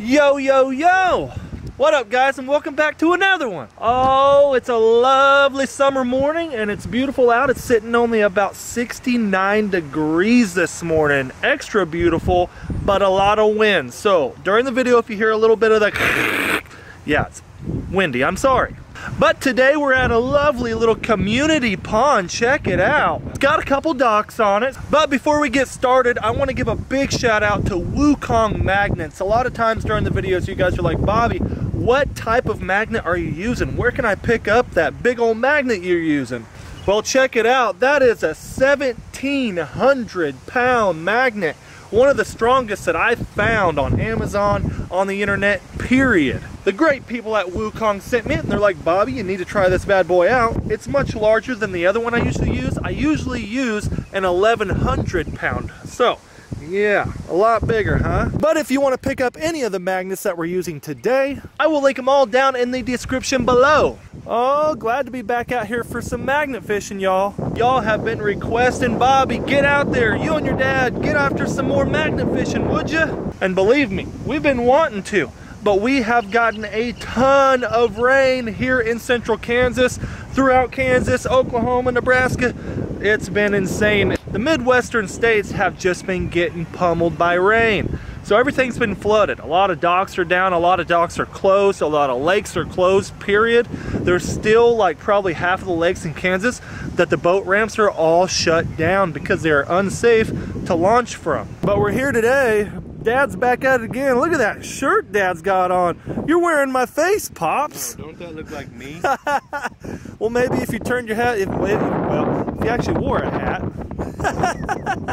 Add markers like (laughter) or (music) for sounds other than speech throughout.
Yo, yo, yo! What up, guys, and welcome back to another one. Oh, it's a lovely summer morning, and it's beautiful out. It's sitting only about 69 degrees this morning. Extra beautiful, but a lot of wind. So, during the video, if you hear a little bit of the (laughs) yeah, it's windy. I'm sorry. But today we're at a lovely little community pond. Check it out. It's got a couple docks on it. But before we get started, I want to give a big shout out to Wukong Magnets. A lot of times during the videos, you guys are like, Bobby, what type of magnet are you using? Where can I pick up that big old magnet you're using? Well, check it out. That is a 1,700 pound magnet. One of the strongest that I've found on Amazon, on the internet, period. The great people at Wukong sent me it and they're like, Bobby, you need to try this bad boy out. It's much larger than the other one I usually use. I usually use an 1100 pound. So, yeah, a lot bigger, huh? But if you want to pick up any of the magnets that we're using today, I will link them all down in the description below. Oh, glad to be back out here for some magnet fishing, y'all. Y'all have been requesting Bobby, get out there, you and your dad, get after some more magnet fishing, would you? And believe me, we've been wanting to but we have gotten a ton of rain here in central Kansas, throughout Kansas, Oklahoma, Nebraska. It's been insane. The Midwestern states have just been getting pummeled by rain. So everything's been flooded. A lot of docks are down, a lot of docks are closed, a lot of lakes are closed, period. There's still like probably half of the lakes in Kansas that the boat ramps are all shut down because they're unsafe to launch from. But we're here today Dad's back at it again. Look at that shirt Dad's got on. You're wearing my face, Pops. Oh, don't that look like me? (laughs) well, maybe if you turned your hat, if, well, if you actually wore a hat.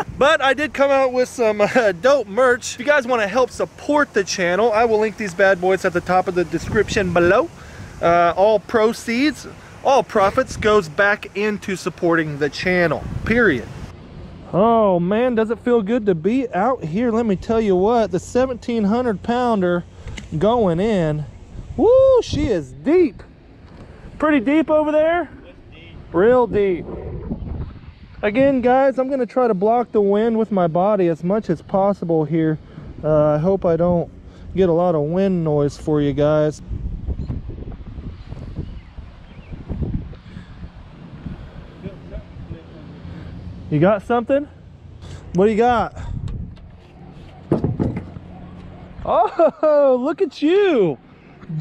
(laughs) but I did come out with some uh, (laughs) dope merch. If you guys want to help support the channel, I will link these bad boys at the top of the description below. Uh, all proceeds, all profits goes back into supporting the channel, period. Oh man, does it feel good to be out here? Let me tell you what, the 1700 pounder going in. Woo, she is deep. Pretty deep over there? Deep. Real deep. Again, guys, I'm gonna try to block the wind with my body as much as possible here. Uh, I hope I don't get a lot of wind noise for you guys. You got something? What do you got? Oh, (laughs) look at you.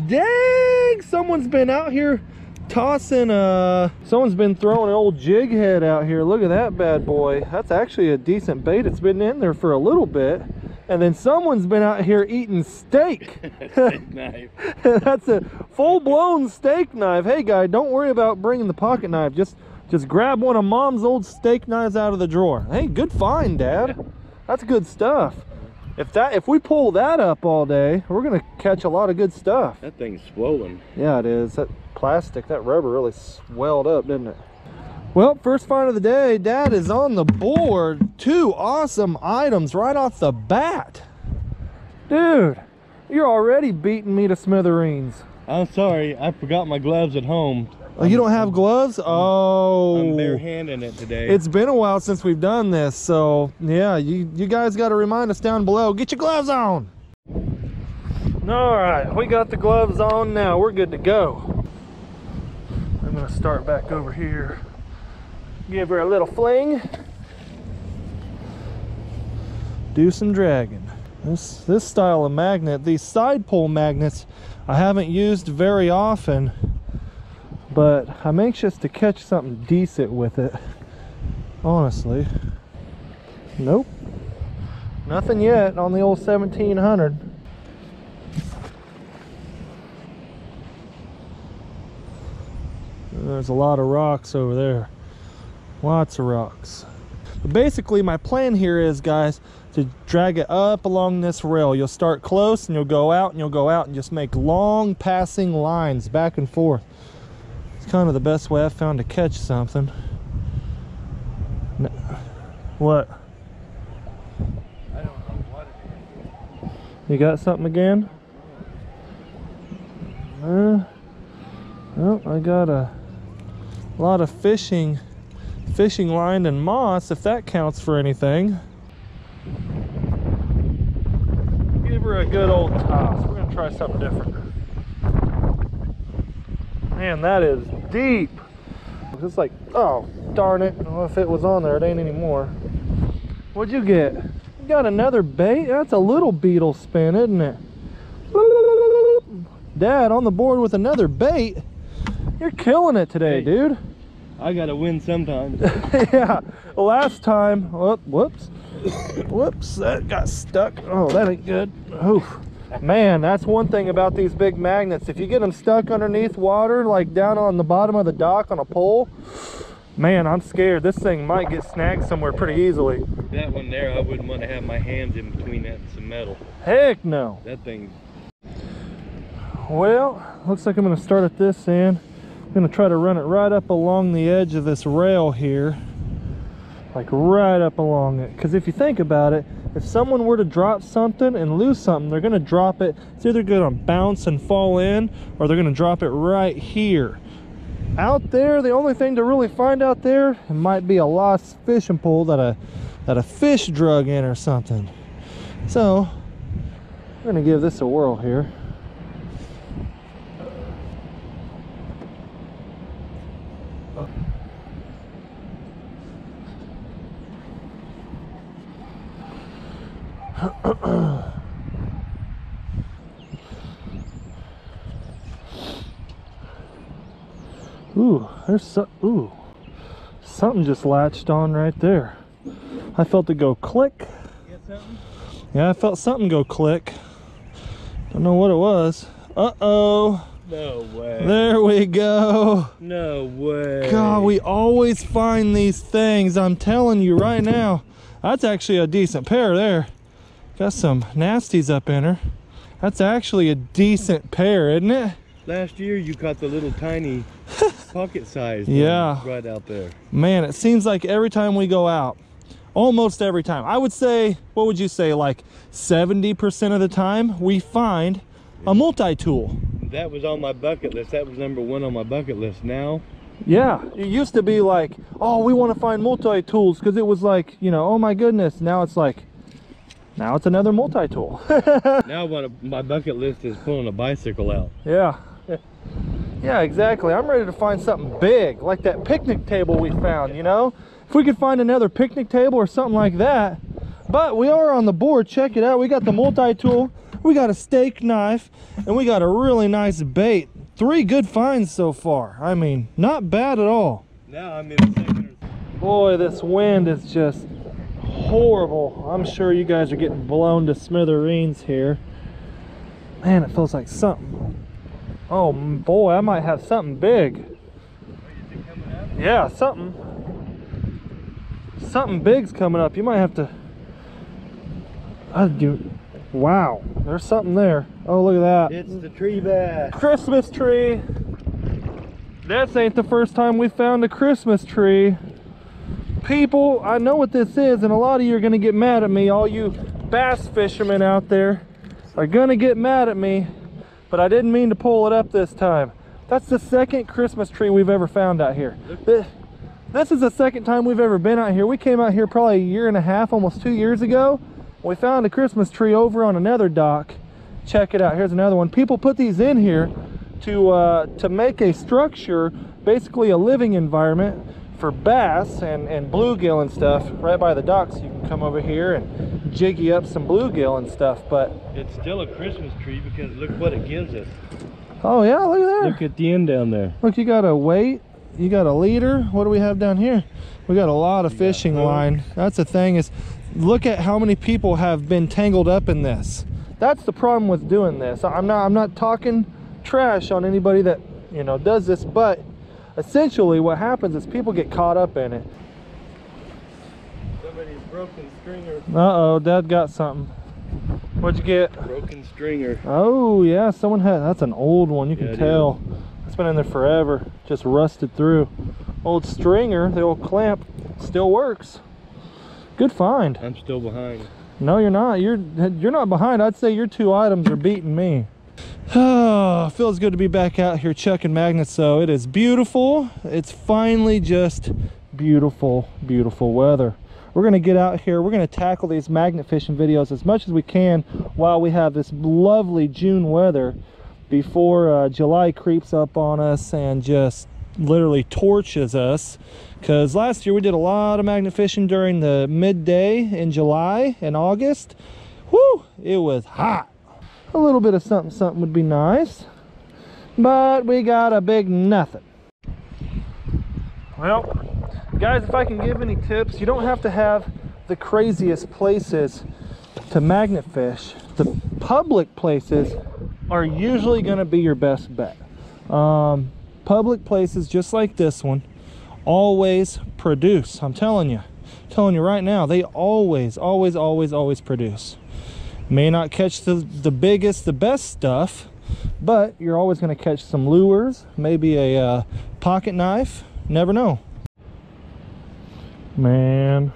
Dang, someone's been out here tossing, uh, someone's been throwing an old jig head out here. Look at that bad boy. That's actually a decent bait. It's been in there for a little bit. And then someone's been out here eating steak. (laughs) steak knife. (laughs) That's a full-blown steak knife. Hey, guy, don't worry about bringing the pocket knife. Just just grab one of mom's old steak knives out of the drawer. Hey, good find, Dad. That's good stuff. If that if we pull that up all day, we're gonna catch a lot of good stuff. That thing's swollen. Yeah, it is. That plastic, that rubber really swelled up, didn't it? Well, first find of the day, Dad is on the board. Two awesome items right off the bat. Dude, you're already beating me to smithereens. I'm sorry, I forgot my gloves at home. Oh, you don't have gloves? Oh. I'm barehanding it today. It's been a while since we've done this, so yeah, you, you guys got to remind us down below. Get your gloves on. All right, we got the gloves on now. We're good to go. I'm gonna start back over here. Give her a little fling. Do some dragging. This, this style of magnet, these side pole magnets, I haven't used very often but I'm anxious to catch something decent with it. Honestly. Nope. Nothing yet on the old 1700 there's a lot of rocks over there. Lots of rocks. But basically my plan here is guys to drag it up along this rail. You'll start close and you'll go out and you'll go out and just make long passing lines back and forth it's kind of the best way I've found to catch something. What? I don't know what it is. You got something again? Uh, well, I got a lot of fishing, fishing line and moss, if that counts for anything. Give her a good old toss. We're gonna try something different. Man, that is deep. It's like, oh, darn it. Well, if it was on there, it ain't anymore. What'd you get? You got another bait? That's a little beetle spin, isn't it? Dad on the board with another bait. You're killing it today, Hey. dude. I gotta win sometimes. (laughs) yeah, last time, whoop, whoops, whoops, that got stuck. Oh, that ain't good. Oof. Man, that's one thing about these big magnets. If you get them stuck underneath water, like down on the bottom of the dock on a pole, man, I'm scared. This thing might get snagged somewhere pretty easily. that one there, I wouldn't want to have my hands in between that and some metal. Heck no. That thing, Well, looks like I'm gonna start at this end. I'm gonna try to run it right up along the edge of this rail here. Like right up along it. Because if you think about it, if someone were to drop something and lose something, they're gonna drop it. It's either gonna bounce and fall in, or they're gonna drop it right here. Out there, the only thing to really find out there, it might be a lost fishing pole that a that a fish drug in or something. So, we're gonna give this a whirl here. Ooh, there's so, ooh, something just latched on right there. I felt it go click. something? Yeah, I felt something go click. Don't know what it was. Uh-oh. No way. There we go. No way. God, we always find these things. I'm telling you right now. That's actually a decent pair there. Got some nasties up in her. That's actually a decent pair, isn't it? Last year you caught the little tiny (laughs) pocket size. Yeah. Right out there. Man, it seems like every time we go out, almost every time, I would say, what would you say, like 70% of the time, we find a multi tool. That was on my bucket list. That was number one on my bucket list. Now, Yeah, it used to be like, oh, we want to find multi tools because it was like, you know, oh my goodness. Now it's like, now it's another multi tool. (laughs) now of my bucket list is pulling a bicycle out. yeah. Yeah, exactly. I'm ready to find something big, like that picnic table we found, you know? If we could find another picnic table or something like that. But we are on the board. Check it out. We got the multi-tool, we got a steak knife, and we got a really nice bait. Three good finds so far. I mean, not bad at all. Now I'm in Boy, this wind is just horrible. I'm sure you guys are getting blown to smithereens here. Man, it feels like something. Oh boy, I might have something big. Yeah, something. Something big's coming up. You might have to. I do. Wow, there's something there. Oh, look at that. It's the tree bass. Christmas tree. This ain't the first time we found a Christmas tree. People, I know what this is, and a lot of you are gonna get mad at me. All you bass fishermen out there are gonna get mad at me, but I didn't mean to pull it up this time. That's the second Christmas tree we've ever found out here. Thi- This is the second time we've ever been out here. We came out here probably a year and a half, almost two years ago. We found a Christmas tree over on another dock. Check it out. Here's another one. People put these in here to uh, to make a structure, basically a living environment for bass and, and bluegill and stuff right by the docks. You can come over here and jiggy up some bluegill and stuff. But It's still a Christmas tree because look what it gives us. oh yeah, look at there. Look at the end down there. Look, you got a weight, you got a leader. What do we have down here? We got a lot of got fishing line. That's the thing is, look at how many people have been tangled up in this. That's the problem with doing this. I'm not. I'm not talking trash on anybody that you know does this, but essentially what happens is people get caught up in it. Somebody's broken stringer. Uh oh, Dad got something. What'd you get? Broken stringer. Oh yeah, someone had. That's an old one. You can Yeah, it tell. It's been in there forever. Just rusted through. Old stringer, the old clamp, still works. Good find. I'm still behind. No, you're not. You're you're not behind. I'd say your two items are beating me. Oh, feels good to be back out here chucking magnets though. It is beautiful. It's finally just beautiful, beautiful weather. we're to get out here. We're to tackle these magnet fishing videos as much as we can while we have this lovely June weather before uh, July creeps up on us and just literally torches us. Because last year we did a lot of magnet fishing during the midday in July and August. Whoo, it was hot. A little bit of something something would be nice. But we got a big nothing. Well, guys, if I can give any tips, you don't have to have the craziest places to magnet fish. The public places are usually going to be your best bet. Um, public places just like this one always produce. I'm telling you, I'm telling you right now, they always, always, always, always produce. May not catch the, the biggest, the best stuff, but you're always going to catch some lures, maybe a uh, pocket knife, never know. Man,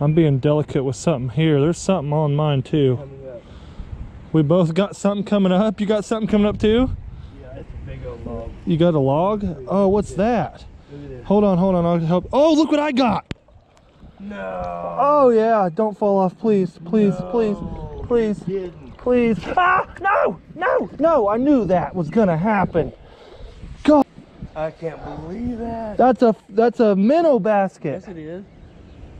I'm being delicate with something here. There's something on mine too. We both got something coming up. You got something coming up too? Yeah, it's a big old log. You got a log? Oh, what's that? Look at this. Hold on, hold on. I'll help. Oh, look what I got. No. Oh, yeah. Don't fall off, please. Please, please, No. please, Kidding. please. Ah, no, no, no. I knew that was going to happen. I can't believe that. That's a that's a minnow basket. Yes, it is.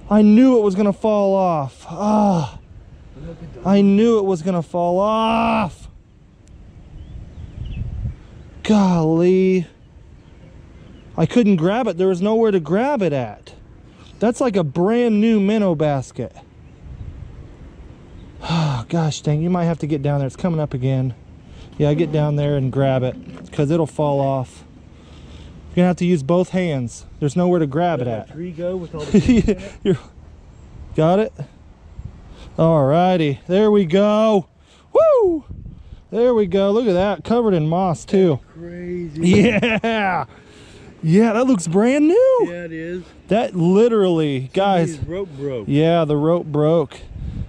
I knew it was going to fall off. Ah, Look at the. I knew it was going to fall off. Golly. I couldn't grab it. There was nowhere to grab it at. That's like a brand new minnow basket. Gosh dang, you might have to get down there. It's coming up again. Yeah, get down there and grab it because it'll fall off. You're gonna have to use both hands. There's nowhere to grab it at. tree go with all (laughs) the trees in it. You're, got it? Alrighty, there we go. Woo! There we go. Look at that, covered in moss too. Crazy. Yeah, yeah, that looks brand new. Yeah, it is. That literally, guys. Rope broke. Yeah, the rope broke.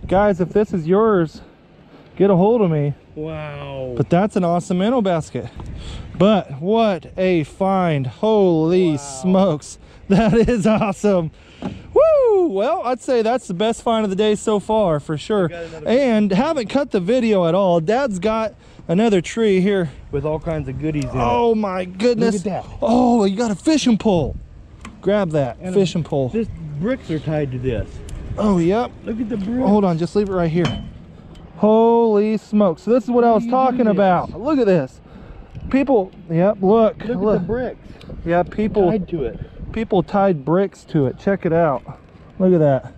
Guys, if this is yours, get a hold of me. Wow. But that's an awesome minnow basket. But what a find. Holy Wow. smokes. (laughs) That is awesome. Woo! Well, I'd say that's the best find of the day so far for sure. And haven't cut the video at all. Dad's got another tree here. With all kinds of goodies in it. Oh my goodness. Look at that. Oh, you got a fishing pole. Grab that And a- fishing pole. it. This bricks are tied to this. Oh, yep. Look at the bricks. Hold on, just leave it right here. Holy smoke. So this is what I was talking about. Look at this. People, yep, look. Look, look. at the bricks Yeah, people tied to it. people tied bricks to it. Check it out. Look at that.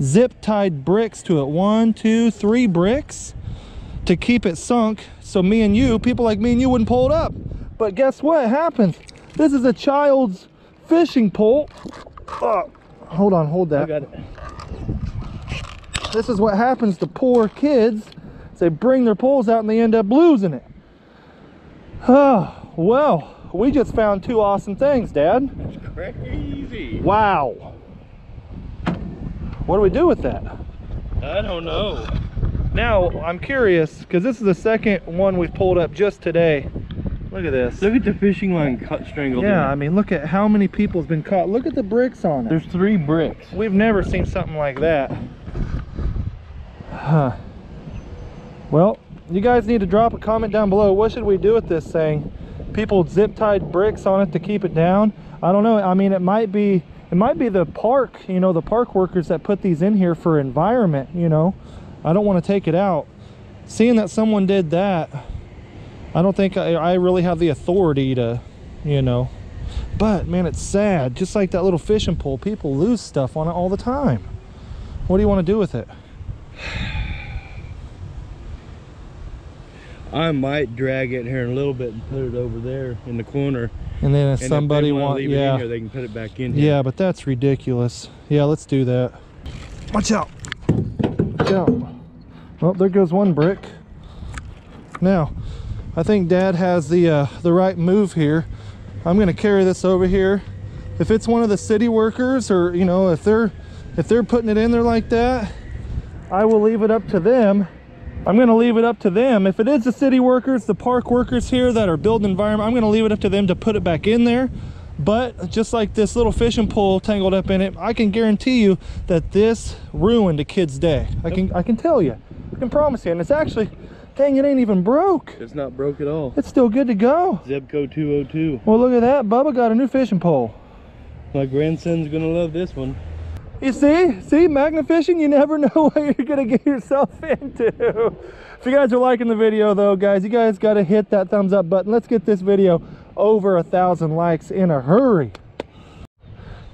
Zip tied bricks to it. One, two, three bricks to keep it sunk. So me and you, people like me and you wouldn't pull it up. But guess what happens? This is a child's fishing pole. Oh, hold on, hold I that. This is what happens to poor kids. They bring their poles out and they end up losing it. Oh, well, we just found two awesome things, Dad. That's crazy. Wow. What do we do with that? I don't know. Now, I'm curious, because this is the second one we've pulled up just today. Look at this. Look at the fishing line cut strangled. Yeah, in. I mean, look at how many people's been caught. Look at the bricks on it. There's three bricks. We've never seen something like that. Huh. Well, you guys need to drop a comment down below. What should we do with this thing? People zip tied bricks on it to keep it down. I don't know. I mean, it might be it might be the park, you know, the park workers that put these in here for environment, you know. I don't want to take it out. Seeing that someone did that, I don't think I, I really have the authority to, you know. But man, it's sad. Just like that little fishing pole, people lose stuff on it all the time. What do you want to do with it? (sighs) I might drag it here in a little bit and put it over there in the corner. And then if And somebody if wanna want, leave it in yeah, here, they can put it back in here. yeah, but that's ridiculous. Yeah, let's do that. Watch out! Watch out! Well, there goes one brick. Now, I think Dad has the uh, the right move here. I'm gonna carry this over here. If it's one of the city workers, or you know, if they're if they're putting it in there like that, I will leave it up to them. I'm gonna leave it up to them. If it is the city workers, the park workers here that are building environment, I'm gonna leave it up to them to put it back in there. But just like this little fishing pole tangled up in it, I can guarantee you that this ruined a kid's day. I can I can tell you. I can promise you. And it's actually, dang, it ain't even broke. It's not broke at all. It's still good to go. Zebco 202. Well, look at that. Bubba got a new fishing pole. My grandson's gonna love this one. You see, see, magnet fishing, you never (laughs) know what you're gonna get yourself into. If you guys are liking the video though, guys, you guys gotta hit that thumbs up button. Let's get this video over a thousand likes in a hurry.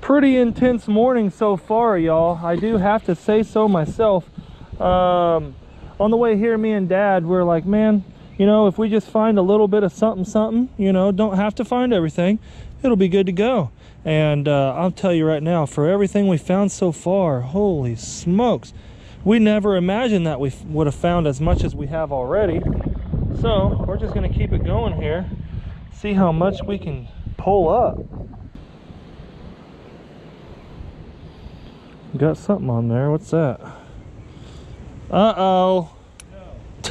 Pretty intense morning so far, y'all. I do have to say so myself. Um, on the way here, me and dad, we're like, man, you know, if we just find a little bit of something, something, you know, don't have to find everything, it'll be good to go. And uh, I'll tell you right now, for everything we found so far, holy smokes, we never imagined that we would have found as much as we have already. So we're just gonna keep it going here, see how much we can pull up. Got something on there, what's that? Uh-oh.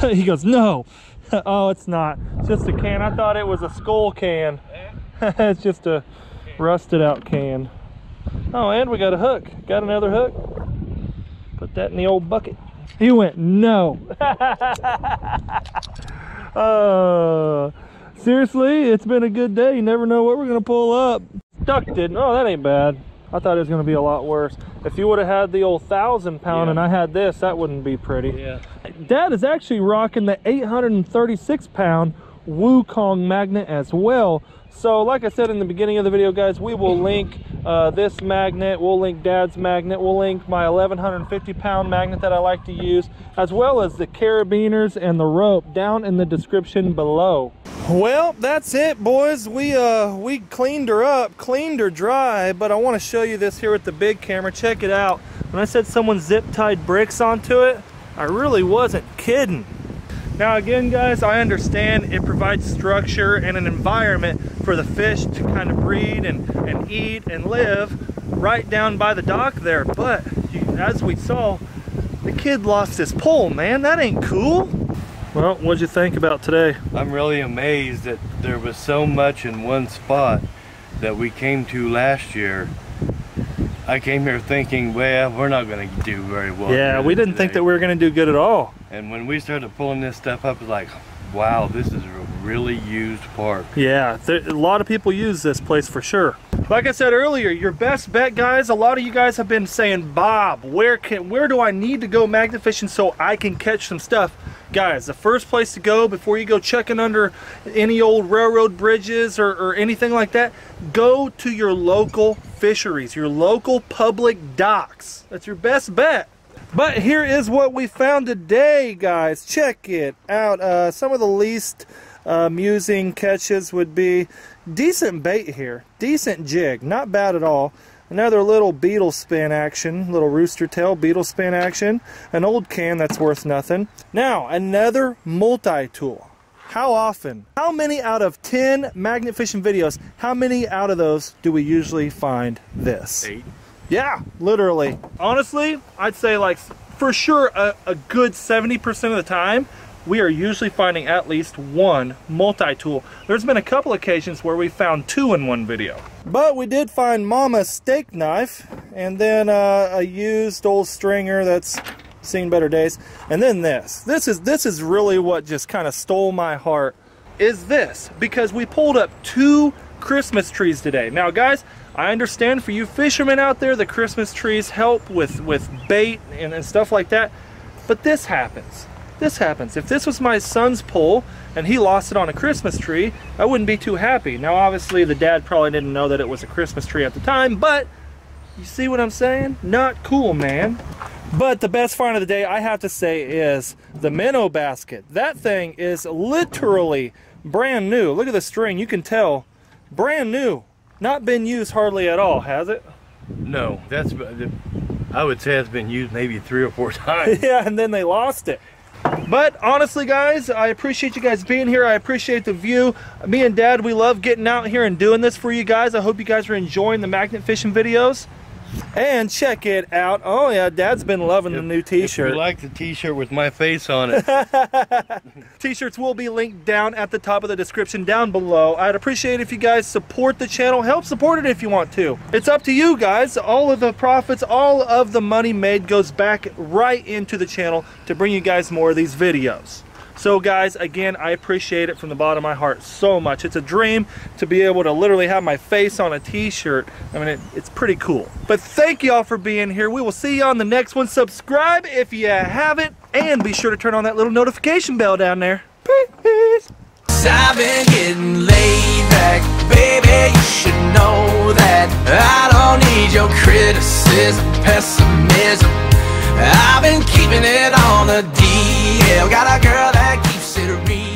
(laughs) he goes, no. (laughs) oh, it's not. It's just a can. I thought it was a skull can. (laughs) it's just a rusted out can. Oh, and we got a hook. Got another hook. Put that in the old bucket. He went, no. (laughs) uh, seriously, it's been a good day. You never know what we're going to pull up. Stuck didn't. Oh, that ain't bad. I thought it was going to be a lot worse. If you would have had the old thousand pound Yeah. and I had this, that wouldn't be pretty. Yeah. Dad is actually rocking the 836 pound Wukong magnet as well. So like I said in the beginning of the video guys, we will link uh, this magnet, we'll link Dad's magnet, we'll link my 1150 pound magnet that I like to use, as well as the carabiners and the rope down in the description below. Well, that's it boys. We uh we cleaned her up, cleaned her dry, but I want to show you this here with the big camera. Check it out. When I said someone zip tied bricks onto it, I really wasn't kidding. Now again guys, I understand it provides structure and an environment for the fish to kind of breed and, and eat and live right down by the dock there. But as we saw, the kid lost his pole, man. That ain't cool. Well, what'd you think about today? I'm really amazed that there was so much in one spot that we came to last year. I came here thinking, well, we're not going to do very well. yeah, we didn't think that we were gonna do good at all. And when we started pulling this stuff up, it's like, wow, this is a really used park. Yeah, there, a lot of people use this place for sure. Like I said earlier, your best bet, guys. A lot of you guys have been saying, Bob, where can, where do I need to go magnet fishing so I can catch some stuff? Guys, the first place to go before you go checking under any old railroad bridges or, or anything like that, go to your local fisheries, your local public docks. That's your best bet. But here is what we found today, guys. Check it out. Uh, some of the least uh, amusing catches would be decent bait here, decent jig, not bad at all. Another little beetle spin action, little rooster tail beetle spin action. An old can that's worth nothing. Now, another multi-tool. How often? How many out of 10 magnet fishing videos, how many out of those do we usually find this? Eight. Yeah, literally. Honestly, I'd say like for sure a, a good 70% of the time, we are usually finding at least one multi-tool. There's been a couple occasions where we found two in one video. But we did find Mama's steak knife and then uh, a used old stringer that's seen better days. And then this. This is this is really what just kind of stole my heart is this because we pulled up two Christmas trees today. Now guys, I understand for you fishermen out there, the Christmas trees help with, with bait and, and stuff like that. But this happens. This happens. If this was my son's pole and he lost it on a Christmas tree, I wouldn't be too happy. Now obviously the dad probably didn't know that it was a Christmas tree at the time, but you see what I'm saying? Not cool, man. But the best find of the day, I have to say, is the minnow basket. That thing is literally brand new. Look at the string. You can tell. Brand new. Not been used hardly at all, has it? No, that's, I would say it's been used maybe three or four (laughs) times. (laughs) yeah, and then they lost it. But honestly, guys, I appreciate you guys being here. I appreciate the view. Me and Dad, we love getting out here and doing this for you guys. I hope you guys are enjoying the magnet fishing videos. And check it out. Oh yeah, Dad's been loving the new t-shirt. you like the t-shirt with my face on it, (laughs) T-shirts will be linked down at the top of the description down below. I'd appreciate if you guys support the channel. Help support it if you want to. It's up to you guys. All of the profits, all of the money made goes back right into the channel to bring you guys more of these videos. So guys, again, I appreciate it from the bottom of my heart so much. It's a dream to be able to literally have my face on a t-shirt. I mean, it, it's pretty cool. But thank y'all for being here. We will see you on the next one. Subscribe if you haven't, and be sure to turn on that little notification bell down there. Peace. I've been getting laid back, baby. You should know that I don't need your criticism, pessimism. I've been keeping it on the yeah, we got a girl that keeps it real.